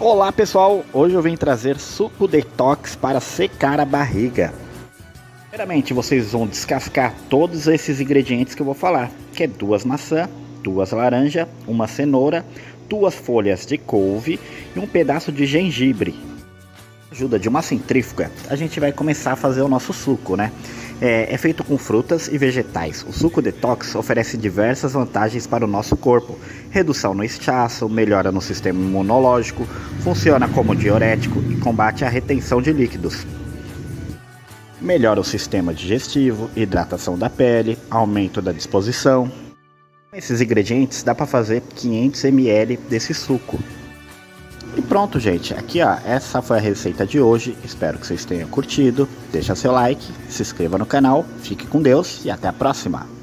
Olá pessoal, hoje eu vim trazer suco detox para secar a barriga. Primeiramente vocês vão descascar todos esses ingredientes que eu vou falar, que é duas maçãs, duas laranjas, uma cenoura, duas folhas de couve e um pedaço de gengibre. Ajuda de uma centrífuga, a gente vai começar a fazer o nosso suco, né? É, é, feito com frutas e vegetais. O suco detox oferece diversas vantagens para o nosso corpo: redução no inchaço, melhora no sistema imunológico, funciona como diurético e combate a retenção de líquidos. Melhora o sistema digestivo, hidratação da pele, aumento da disposição. Com esses ingredientes dá para fazer 500 ml desse suco. Pronto, gente. Aqui, ó, essa foi a receita de hoje. Espero que vocês tenham curtido. Deixa seu like, se inscreva no canal, fique com Deus e até a próxima.